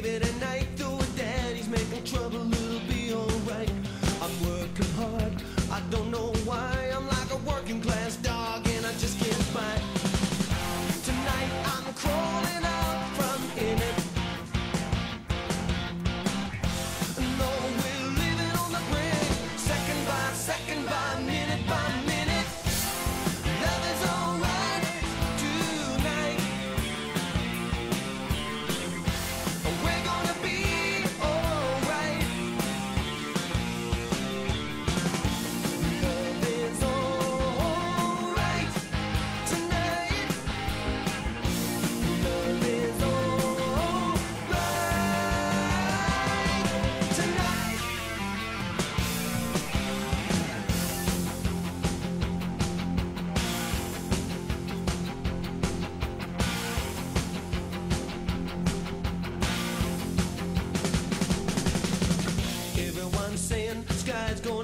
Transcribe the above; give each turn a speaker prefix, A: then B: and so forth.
A: baby tonight. Though daddy's making trouble, it'll be alright. I'm working hard, I don't know why. I'm like a working class sand. Sky's going.